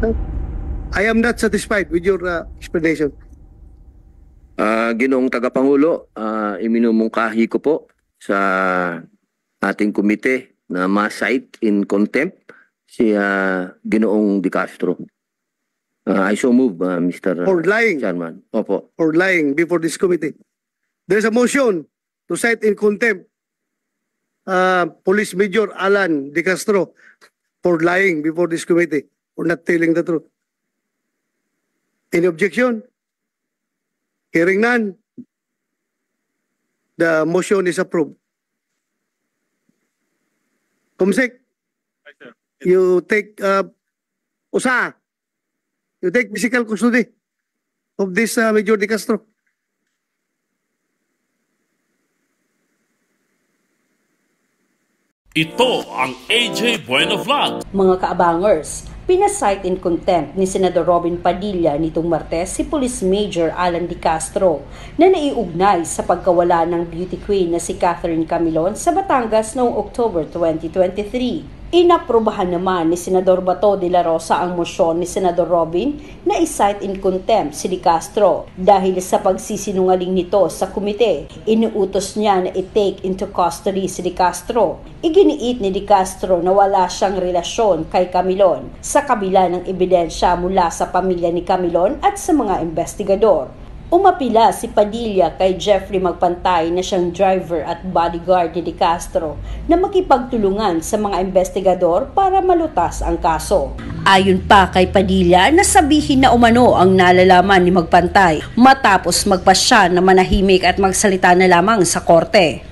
I am not satisfied with your uh, explanation. Ah, Ginoong Tagapangulo, ah, iminumungkahi ko po sa ating komite na ma-cite in contempt si ah, Ginoong De Castro. Ah, I so move, ah, Mr. For lying. Chairman. Opo. or lying before this committee. There's a motion to cite in contempt uh, Police Major Alan De Castro for lying before this committee for not telling the truth. Any objection? Hearing none. The motion is approved. Kumsik, you take uh, usa. You take physical custody of this uh, Major De Castro. Ito ang AJ Bueno Vlog. Mga kaabangers, pinasight in contempt ni Senador Robin Padilla nitong Martes si Police Major Alan Di Castro na naiugnay sa pagkawala ng beauty queen na si Catherine Camilon sa Batangas noong October 2023. Inaprobahan naman ni Senador Bato de la Rosa ang mosyon ni Senador Robin na isight in contempt si Di Castro dahil sa pagsisinungaling nito sa komite. Inuutos niya na i-take into custody si Di Castro. Iginiit ni Di Castro na wala siyang relasyon kay Camilon sa kabila ng ebidensya mula sa pamilya ni Camilon at sa mga investigador. Umapila si Padilla kay Jeffrey Magpantay na siyang driver at bodyguard ni Di Castro na makipagtulungan sa mga investigador para malutas ang kaso. Ayon pa kay Padilla na sabihin na umano ang nalalaman ni Magpantay matapos magpasya na manahimik at magsalita na lamang sa korte.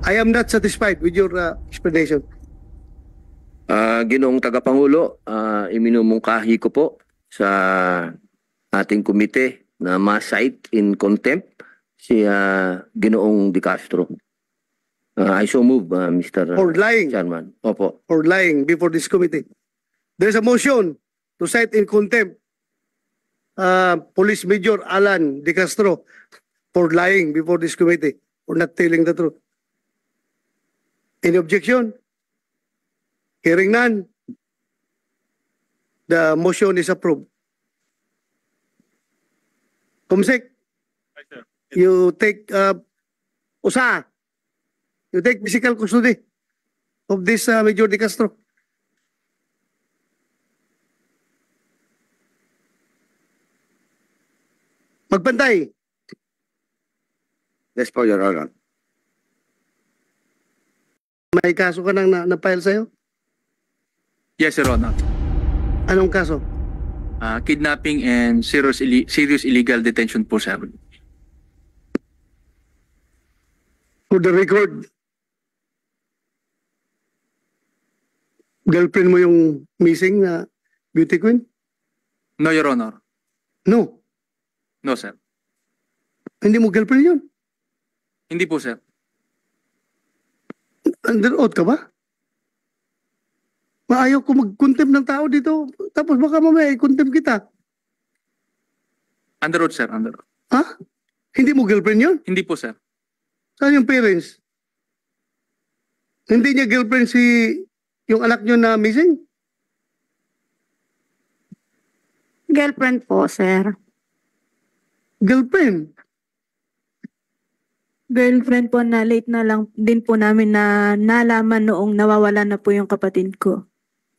I am not satisfied with your uh, explanation. Ah, Ginoong Tagapangulo, ah, iminumungkahi ko po sa ating komite na ma-cite in contempt si ah, Ginoong De Castro. Ah, I so move, ah, Mr. For lying. Chairman. Opo. or lying before this committee. There's a motion to cite in contempt uh, Police Major Alan De Castro for lying before this committee for not telling the truth. Any objection? Hearing none. The motion is approved. Kumsik, you take uh, usa. You take physical custody of this uh, Major De Castro. Magbantay. Yes po, Your Honor. May kaso ka nang na, na-file sa'yo? Yes, Your Honor. Anong kaso? Ah, kidnapping and serious, illi- serious illegal detention po, sir. For the record, girlfriend mo yung missing na beauty queen? No, Your Honor. No. No, sir. Hindi mo girlfriend yun. Hindi po, sir. Under oath ka ba? Maayaw ko mag-contempt ng tao dito. Tapos baka mamaya i-contempt kita. Under oath, sir. Under oath. Ha? Hindi mo girlfriend yun? Hindi po, sir. Saan yung parents? Hindi niya girlfriend si yung anak niyo na missing? Girlfriend po, sir. Girlfriend. Girlfriend po na late na lang din po namin na nalaman noong nawawala na po yung kapatid ko.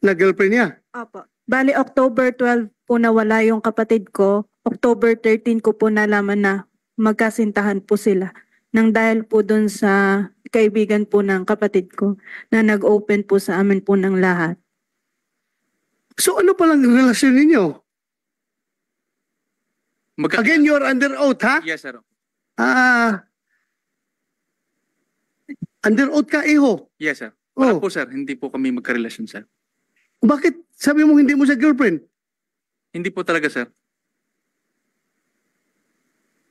Na girlfriend niya. Opo. Bali, October 12 po nawala yung kapatid ko. October 13 ko po nalaman na magkasintahan po sila. Nang dahil po dun sa kaibigan po ng kapatid ko na nag-open po sa amin po ng lahat. So ano palang relasyon ninyo? Magka- Again, you're under oath, ha? Yes, sir. Ah, under oath ka, iho. Yes, sir. Wala Oh. po, sir. Hindi po kami magkarelasyon, sir. Bakit sabi mo hindi mo siya girlfriend? Hindi po talaga, sir.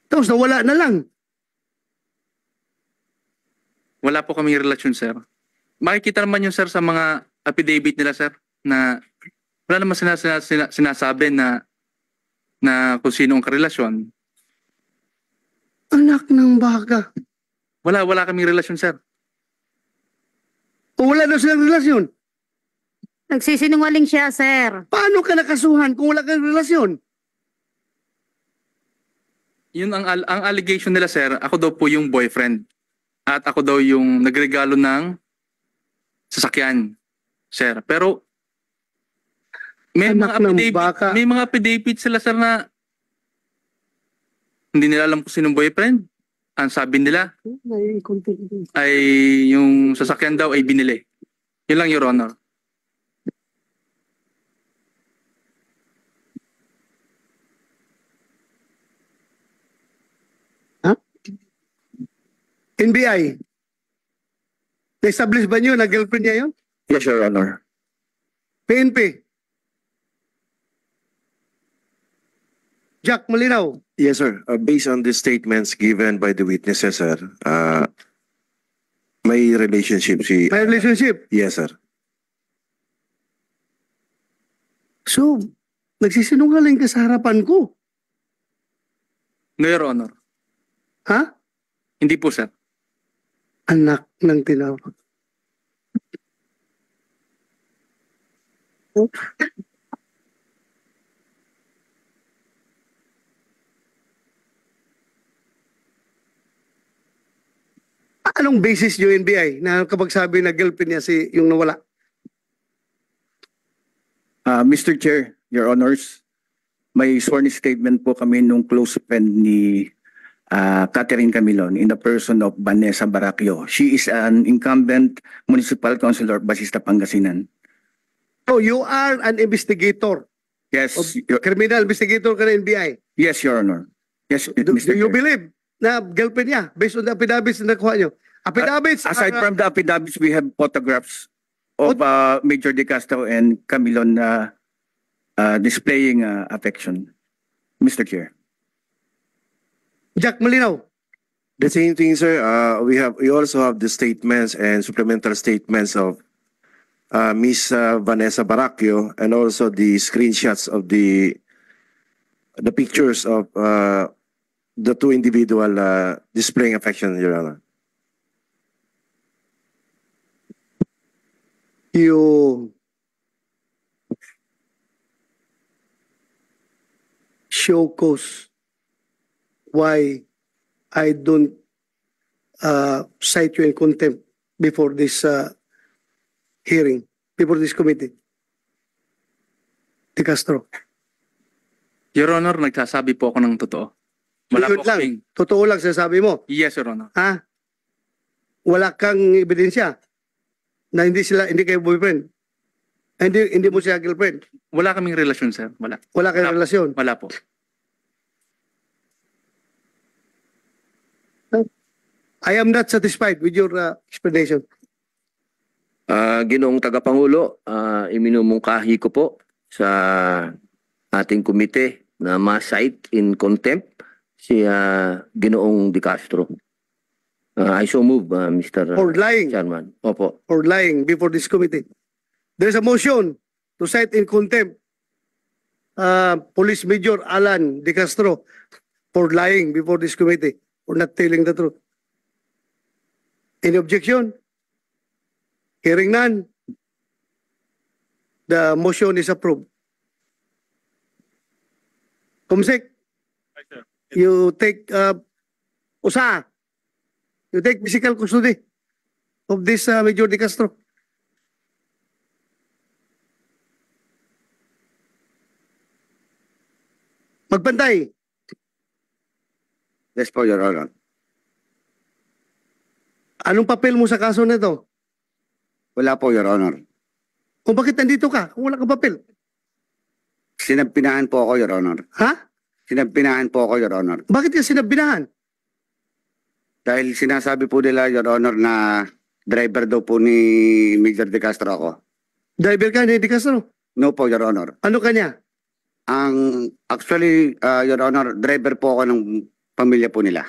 Tapos nawala na lang. Wala po kami relasyon, sir. Makikita naman yun, sir, sa mga affidavit nila, sir, na wala naman sina, sina- sina- sinasabi na na kung sino ang karelasyon. Anak ng baka. Wala, wala kaming relasyon, sir. O wala na silang relasyon. Nagsisinungaling siya, sir. Paano ka nakasuhan kung wala kang relasyon? Yun ang, al- ang allegation nila, sir. Ako daw po yung boyfriend. At ako daw yung nagregalo ng sasakyan, sir. Pero may Anak mga ng affidavit, baka. may mga affidavit sila, sir, na hindi nila alam kung sinong boyfriend. Ang sabi nila ay yung sasakyan daw ay binili. Yun lang, Your Honor. NBI. Na-establish ba niyo na girlfriend niya yun? Yes, Your Honor. PNP. Jack Malinaw. Yes, sir. Uh, based on the statements given by the witnesses, sir, uh, may relationship si... May relationship. Yes, sir. So, nagsisinungaling ka sa harapan ko. No, Your Honor. Ha? Hindi po, sir. Anak ng tinawag. Anong basis nyo NBI na kapag sabi na girlfriend niya si yung nawala? Uh, Mr. Chair, Your Honors, may sworn statement po kami nung close friend ni uh, Catherine Camilon in the person of Vanessa Baracchio. She is an incumbent municipal councilor of Basista, Pangasinan. So you are an investigator, Yes, Your- criminal investigator ka ng NBI. yes, Your Honor. Yes, Do, Mr. do you Chair. believe na girlfriend niya based on the affidavits na nakuha nyo? Affidavits Aside are- from the affidavits, we have photographs of uh, Major De Castro and Camilon uh, uh, displaying uh, affection. Mr. Chair. Jack Malinaw. The same thing, sir. Uh, we have, we also have the statements and supplemental statements of uh, Miss uh, Vanessa Baracchio and also the screenshots of the the pictures of uh, the two individual uh, displaying affection, Your Honor. you show cause why I don't uh, cite you in contempt before this uh, hearing, before this committee. De Castro. Your Honor, nagsasabi po ako ng totoo. Wala Yun po lang. kaming... Totoo lang sinasabi mo. Yes, Your Honor. Ha? Wala kang ebidensya na hindi sila, hindi kayo boyfriend. Hindi, hindi mo siya girlfriend. Wala kaming relasyon, sir. Wala. Wala kayong Wala. relasyon. Wala po. I am not satisfied with your uh, explanation. Ah, ginoong tagapangulo, ah, iminumungkahi ko po sa ating komite na ma-cite in contempt si ah, Ginoong De Castro. Ah, I so move, ah, Mr. For lying. Chairman. Opo. or lying before this committee. There's a motion to cite in contempt uh, Police Major Alan De Castro for lying before this committee for not telling the truth. Any objection? Hearing none. The motion is approved. Kumsik, you take uh, usa. You take physical custody of this uh, Major De Castro. Magbantay. Yes po, Your Honor. Anong papel mo sa kaso na ito? Wala po, Your Honor. Kung bakit nandito ka? Kung wala kang papel. Sinampinahan po ako, Your Honor. Ha? Sinampinahan po ako, Your Honor. Bakit ka sinabinahan? Dahil sinasabi po nila, Your Honor, na driver daw po ni Major De Castro ako. Driver ka ni De Castro. No po, Your Honor. Ano ka niya? Ang, actually, uh, Your Honor, driver po ako ng pamilya po nila.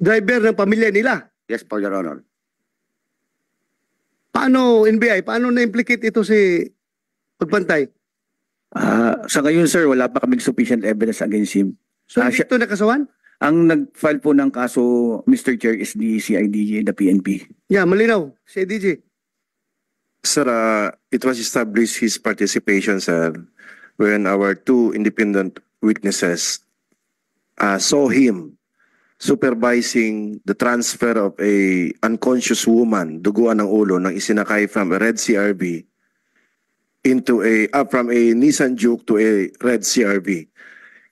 Driver ng pamilya nila. Yes po, Your Honor. Paano, NBI, paano na-implicate ito si Pagbantay? Ah, sa ngayon, sir, wala pa kaming sufficient evidence against him. So, Ah, hindi siya- ito nakasawan? Ang nag-file po ng kaso, Mr. Chair, is the CIDJ, the PNP. Yeah, malinaw. Si DG. Sir, uh, it was established his participation, sir, when our two independent witnesses uh, saw him supervising the transfer of a unconscious woman, duguan ng ulo, nang isinakay from a red CRV into a, uh, from a Nissan Juke to a red CRV.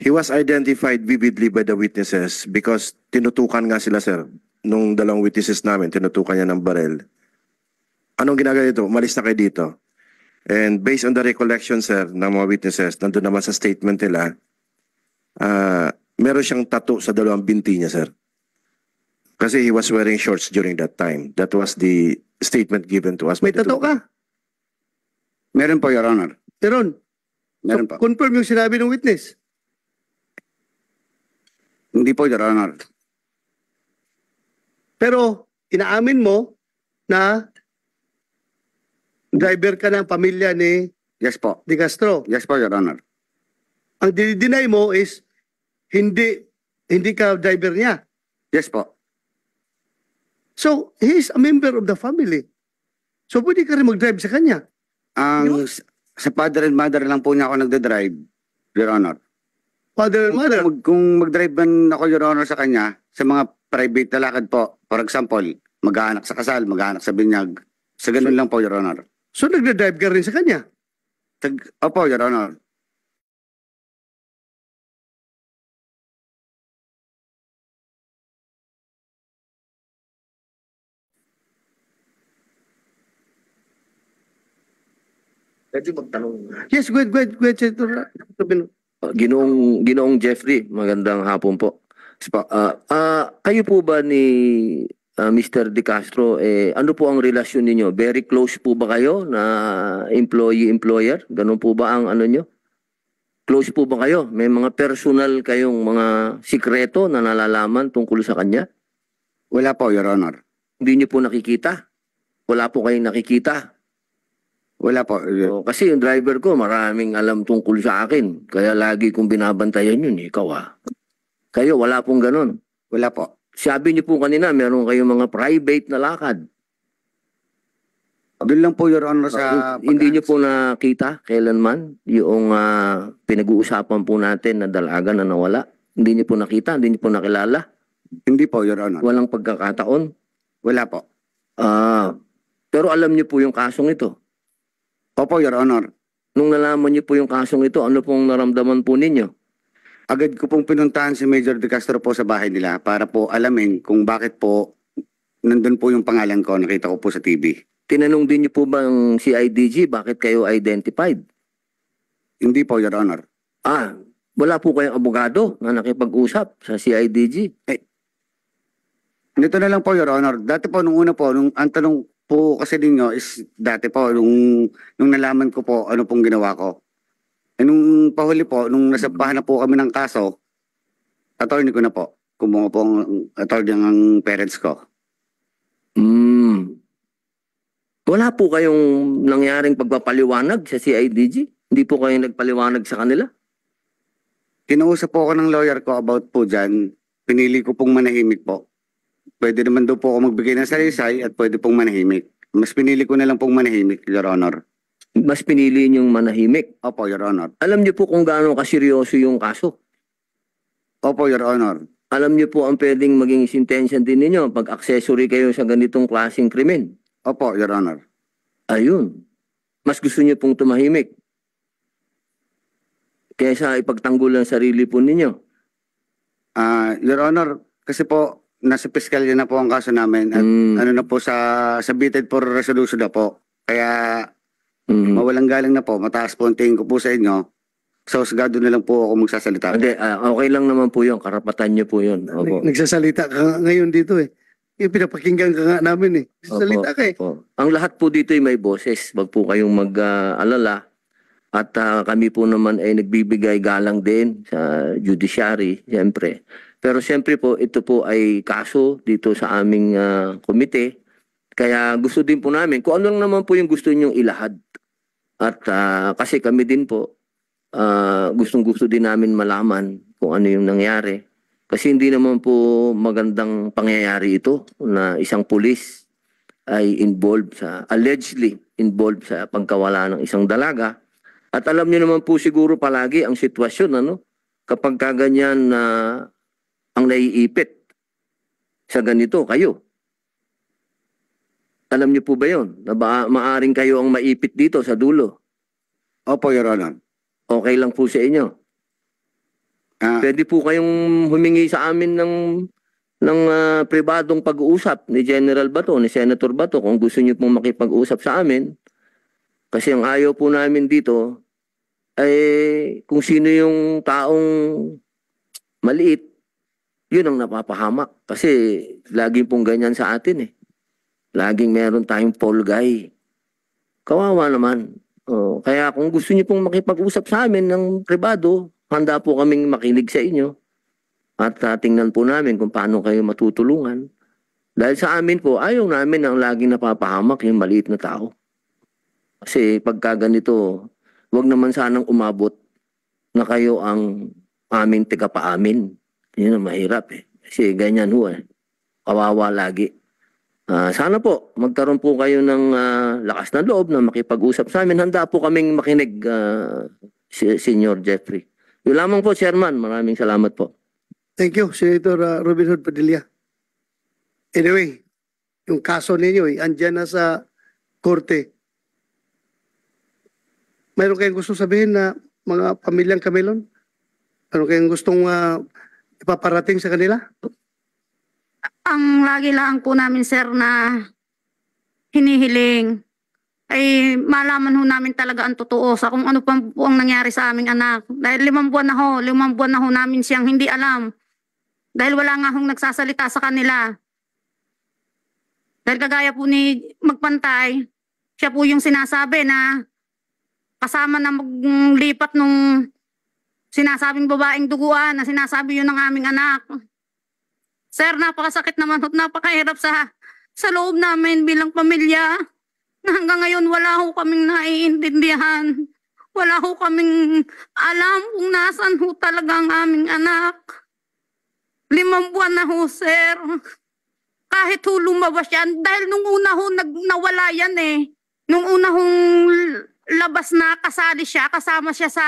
He was identified vividly by the witnesses because tinutukan nga sila, sir. Nung dalawang witnesses namin, tinutukan niya ng barel. Anong ginagawa dito? Umalis na kayo dito. And based on the recollection, sir, ng mga witnesses, nandun naman sa statement nila, ah, meron siyang tattoo sa dalawang binti niya, sir. Kasi he was wearing shorts during that time. That was the statement given to us. May two- ka? Meron po, Your Honor. Meron. Meron So, po. confirm yung sinabi ng witness. Hindi po, Your Honor. Pero inaamin mo na driver ka ng pamilya ni Yes po. De Castro. Yes po, Your Honor. Ang dinideny mo is hindi hindi ka driver niya. Yes po. So, he is a member of the family. So, pwede ka rin mag-drive sa kanya. Ang sa father and mother lang po niya ako nagde-drive, Your Honor. Father and Kung, mother. mag- kung mag-drive man ako, Your Honor, sa kanya, sa mga private na lakad po, for example, mag-aanak sa kasal, mag-aanak sa binyag, sa ganun lang po, Your Honor. So, nagda-drive ka rin sa kanya. Tag, opo, Your Honor. Pwede magtanong. Yes, go ahead, go ahead, go ahead, Senator. Uh, Ginoong, Ginoong Jeffrey, magandang hapon po. Ah, ah, kayo po ba ni ah, Mr. De Castro, eh, ano po ang relasyon ninyo? Very close po ba kayo na employee-employer? Ganun po ba ang ano nyo? Close po ba kayo? May mga personal kayong mga sikreto na nalalaman tungkol sa kanya? Wala po, Your Honor. Hindi nyo po nakikita? Wala po kayong nakikita? Wala po. O, Your- kasi yung driver ko, maraming alam tungkol sa akin. Kaya lagi kong binabantayan yun, ikaw ah. Kayo, wala pong ganun. Wala po. Sabi niyo po kanina, meron kayong mga private na lakad. Doon lang po, Your Honor, sa... Hindi niyo po nakita kailanman yung ah, pinag-uusapan po natin na dalaga na nawala. Hindi niyo po nakita, hindi niyo po nakilala. Hindi po, Your Honor. Walang pagkakataon. Wala po. Ah, pero alam niyo po yung kasong ito. Opo, Your Honor. Nung nalaman niyo po yung kasong ito, ano pong naramdaman po ninyo? Agad ko pong pinuntahan si Major De Castro po sa bahay nila para po alamin kung bakit po nandun po yung pangalan ko. Nakita ko po sa TV. Tinanong din niyo po ba ang CIDG bakit kayo identified? Hindi po, Your Honor. Ah, wala po kayong abogado na nakipag-usap sa CIDG. Dito na lang po, Your Honor. Dati po, nung una po, nung ang tanong po kasi ninyo is dati po, nung, nung nalaman ko po ano pong ginawa ko. Eh, nung pahuli po, nung nasampahan na po kami ng kaso, attorney ko na po. Kumuha po ang attorney ang parents ko. Hmm. Wala po kayong nangyaring pagpapaliwanag sa CIDG? Hindi po kayo nagpaliwanag sa kanila? Kinausap po ako ng lawyer ko about po dyan. Pinili ko pong manahimik po. Pwede naman daw po ako magbigay ng salisay at pwede pong manahimik. Mas pinili ko na lang pong manahimik, Your Honor. Mas pinili niyong manahimik. Opo, Your Honor. Alam niyo po kung gaano kaseryoso yung kaso. Opo, Your Honor. Alam niyo po ang pwedeng maging sentensya din ninyo pag accessory kayo sa ganitong klaseng krimen. Opo, Your Honor. Ayun. Mas gusto niyo pong tumahimik. Kaysa ipagtanggol ang sarili po ninyo. Ah, Your Honor, kasi po nasa piskalya na po ang kaso namin at Mm. ano na po sa submitted for resolution na po. Kaya Mhm. mawalang galang na po, mataas po ang tingin ko po sa inyo. So, sagado na lang po ako magsasalita. Hindi, ah, okay lang naman po yun. Karapatan niyo po yun. Opo. Nagsasalita ka nga ngayon dito eh. Yung pinapakinggan ka nga namin eh. Nagsasalita ka eh. Opo. Ang lahat po dito ay may boses. Wag po kayong mag-alala. At ah, kami po naman ay nagbibigay galang din sa judiciary, siyempre. Pero siyempre po, ito po ay kaso dito sa aming ah, komite. Kaya gusto din po namin, kung ano lang naman po yung gusto ninyong ilahad. At ah, kasi kami din po, ah, gustong gusto din namin malaman kung ano yung nangyari. Kasi hindi naman po magandang pangyayari ito na isang pulis ay involved sa allegedly involved sa pagkawala ng isang dalaga. At alam niyo naman po siguro palagi ang sitwasyon ano kapag kaganyan na ang naiipit sa ganito kayo. Alam niyo po ba 'yon? Na ba, maaring kayo ang maipit dito sa dulo. Opo, Your Honor. Okay lang po sa inyo. Ah, Pwede po kayong humingi sa amin ng ng ah, pribadong pag-uusap ni General Bato, ni Senator Bato kung gusto niyo pong makipag-usap sa amin. Kasi ang ayaw po namin dito ay kung sino yung taong maliit, yun ang napapahamak. Kasi laging pong ganyan sa atin eh. Laging meron tayong Paul guy. Kawawa naman. Oh, kaya kung gusto niyo pong makipag-usap sa amin ng pribado, handa po kaming makinig sa inyo. At uh, po namin kung paano kayo matutulungan. Dahil sa amin po, ayaw namin ang laging napapahamak yung maliit na tao. Kasi pagka ganito, wag naman sanang umabot na kayo ang aming tigapaamin. Yun ang mahirap eh. Kasi ganyan ho eh. Kawawa lagi. Ah, sana po, magkaroon po kayo ng ah, lakas na loob na makipag-usap sa amin. Handa po kaming makinig, ah, si Senior Jeffrey. Yun lamang po, Chairman. Maraming salamat po. Thank you, Senator uh, Robin Hood Padilla. Anyway, yung kaso ninyo, eh, andyan na sa korte. Mayroon kayong gusto sabihin na mga pamilyang Camilon? Ano kayong gustong ah, ipaparating sa kanila? Ang lagi lang po namin, sir, na hinihiling ay malaman ho namin talaga ang totoo sa kung ano pa po ang nangyari sa aming anak. Dahil limang buwan na ho, limang buwan na ho namin siyang hindi alam. Dahil wala nga hong nagsasalita sa kanila. Dahil kagaya po ni Magpantay, siya po yung sinasabi na kasama na maglipat nung sinasabing babaeng duguan na sinasabi yun ng aming anak. Sir, napakasakit naman at napakahirap sa sa loob namin bilang pamilya. Na hanggang ngayon wala ho kaming naiintindihan. Wala ho kaming alam kung nasan ho talaga ang aming anak. Limang buwan na ho, sir. Kahit ho lumabas yan, dahil nung una ho nag, nawala yan eh. Nung una hong labas na kasali siya, kasama siya sa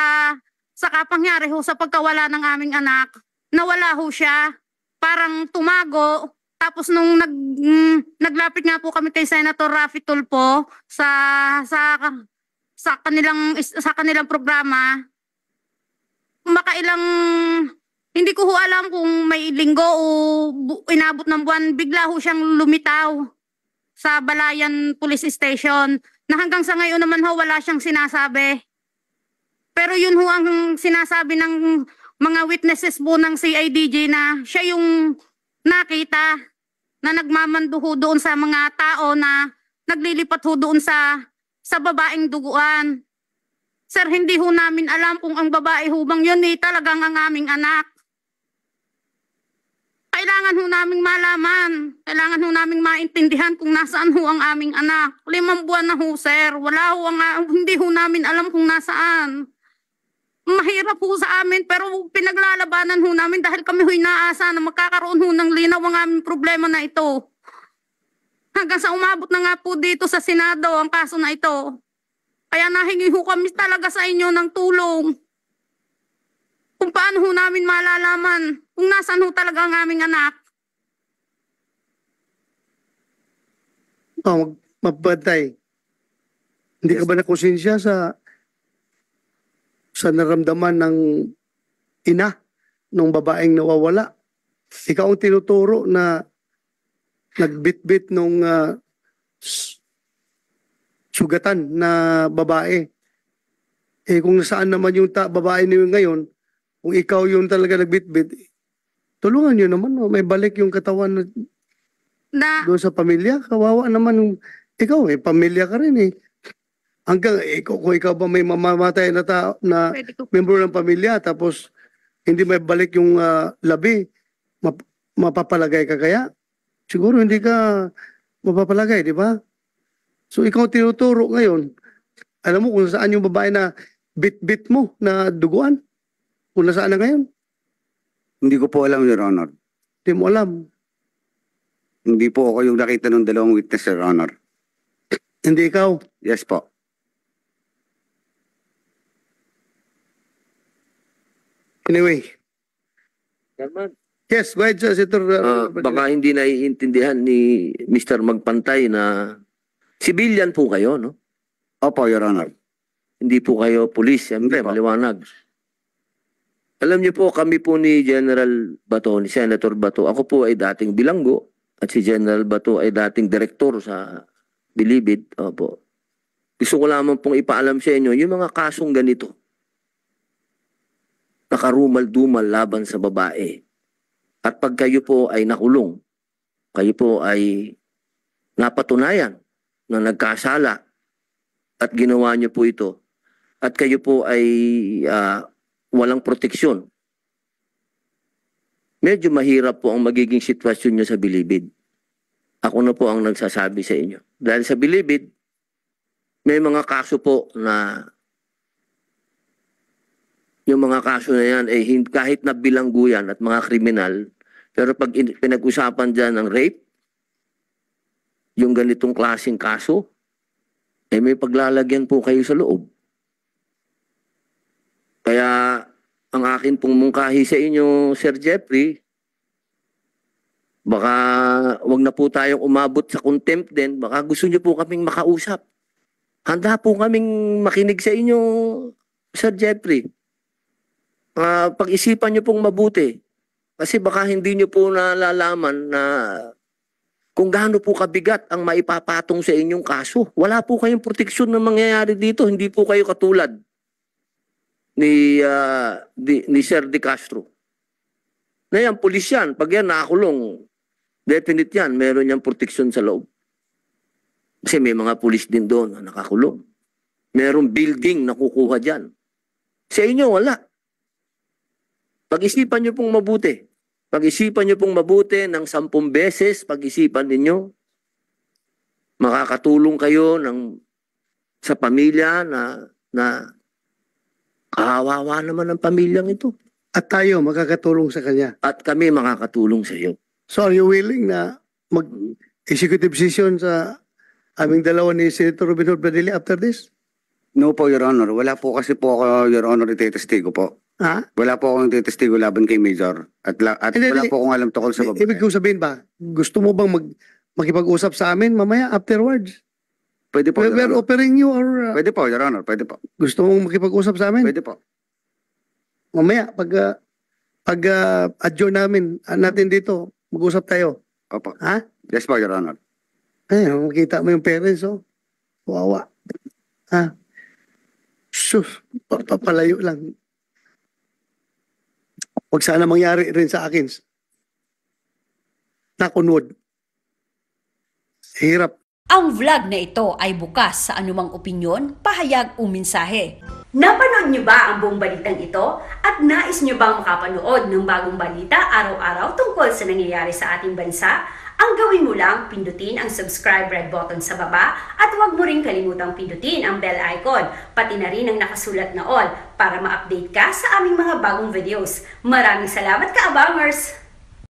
sa kapangyari ho sa pagkawala ng aming anak. Nawala ho siya parang tumago. Tapos nung nag, mm, naglapit nga po kami kay Senator Rafi Tulfo sa sa sa kanilang sa kanilang programa, makailang hindi ko ho alam kung may linggo o inabot ng buwan, bigla ho siyang lumitaw sa Balayan Police Station na hanggang sa ngayon naman ho wala siyang sinasabi. Pero yun ho ang sinasabi ng mga witnesses po ng CIDJ na siya yung nakita na nagmamanduho doon sa mga tao na naglilipat ho doon sa sa babaeng duguan. Sir, hindi ho namin alam kung ang babae hubang yun eh talagang ang aming anak. Kailangan ho naming malaman. Kailangan ho naming maintindihan kung nasaan ho ang aming anak. Limang buwan na ho, sir. Wala ho ang, hindi ho namin alam kung nasaan mahirap ho sa amin pero pinaglalabanan ho namin dahil kami ho inaasa na magkakaroon ho ng linaw ang aming problema na ito. Hanggang sa umabot na nga po dito sa Senado ang kaso na ito. Kaya nahingi ho kami talaga sa inyo ng tulong. Kung paano ho namin malalaman kung nasan ho talaga ang aming anak. Oh, mag magbantay. Hindi ka ba nakonsensya sa sa naramdaman ng ina ng babaeng nawawala? Ikaw ang tinuturo na nagbitbit nung s- sugatan na babae. Eh kung saan naman yung ta- babae niyo ngayon, kung ikaw yung talaga nagbitbit, tulungan niyo naman, oh, may balik yung katawan na Na doon sa pamilya, kawawa naman ikaw eh, pamilya ka rin eh. Hanggang eh, kung, kung ikaw ba may mamamatay na tao na member ng pamilya tapos hindi may balik yung ah, labi, map- mapapalagay ka kaya? Siguro hindi ka mapapalagay, di ba? So ikaw tinuturo ngayon. Alam mo kung saan yung babae na bit-bit mo na duguan? Kung nasaan na ngayon? Hindi ko po alam, Your Honor. Hindi mo alam. Hindi po ako yung nakita ng dalawang witness, Your Honor. Hindi ikaw. Yes po. Anyway. Chairman, Yes, go ahead, sir. Senator, ah, uh, baka hindi naiintindihan ni Mr. Magpantay na civilian po kayo, no? Opo, Your Honor. Hindi po kayo police, siyempre, maliwanag. Alam niyo po, kami po ni General Bato, ni Senator Bato, ako po ay dating bilanggo at si General Bato ay dating direktor sa Bilibid. Opo. Gusto ko lamang pong ipaalam sa inyo, yung mga kasong ganito, nakarumal-dumal laban sa babae. At pag kayo po ay nakulong, kayo po ay napatunayan na nagkasala at ginawa niyo po ito, at kayo po ay ah, walang proteksyon, medyo mahirap po ang magiging sitwasyon niyo sa bilibid. Ako na po ang nagsasabi sa inyo. Dahil sa bilibid, may mga kaso po na yung mga kaso na yan, eh, kahit na bilanggo yan at mga kriminal, pero pag in- pinag-usapan dyan ng rape, yung ganitong klaseng kaso, eh may paglalagyan po kayo sa loob. Kaya ang akin pong mungkahi sa inyo, Sir Jeffrey, baka wag na po tayong umabot sa contempt din, baka gusto niyo po kaming makausap. Handa po kaming makinig sa inyo, Sir Jeffrey. Ah, pag-isipan niyo pong mabuti. Kasi baka hindi niyo po nalalaman na kung gaano po kabigat ang maipapatong sa inyong kaso. Wala po kayong proteksyon na mangyayari dito. Hindi po kayo katulad ni, ah, di- ni Sir De Castro. Na yan, pulis yan. Pag yan nakakulong, definite yan. Meron niyang proteksyon sa loob. Kasi may mga pulis din doon na nakakulong. Merong building na kukuha dyan. Sa inyo, wala. Pag-isipan niyo pong mabuti. Pag-isipan niyo pong mabuti ng sampung beses, pag-isipan ninyo. Makakatulong kayo ng sa pamilya na na kawawa naman ang pamilyang ito. At tayo makakatulong sa kanya. At kami makakatulong sa iyo. So are you willing na mag-executive session sa aming dalawa ni Senator Robin Hood after this? No po, Your Honor. Wala po kasi po ako, Your Honor, itetestigo po. Ha? Wala po akong itetestigo laban kay Major. At, la- at Hindi, wala hindi. po akong alam tungkol sa babae. Ibig kong sabihin ba, gusto mo bang mag makipag-usap sa amin mamaya afterwards? Pwede po, Your We're Honor. offering you or uh, Pwede po, Your Honor. Pwede po. gusto mong makipag-usap sa amin? Pwede po. Mamaya, pag, uh, pag uh, adjourn namin, uh, natin dito, mag-usap tayo. Opo. Ha? Yes po, Your Honor. Ay, makita mo yung parents, oh. Wawa. Ha? Sus, papalayo lang. Huwag sana mangyari rin sa akin. Nakunod. Hirap. Ang vlog na ito ay bukas sa anumang opinyon, pahayag o mensahe. Napanood niyo ba ang buong balitang ito? At nais niyo bang makapanood ng bagong balita araw-araw tungkol sa nangyayari sa ating bansa? Ang gawin mo lang, pindutin ang subscribe red button sa baba at huwag mo rin kalimutang pindutin ang bell icon, pati na rin ang nakasulat na all para ma-update ka sa aming mga bagong videos. Maraming salamat ka-abangers!